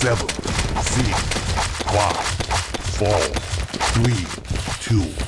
seven, six, five, four, three, two,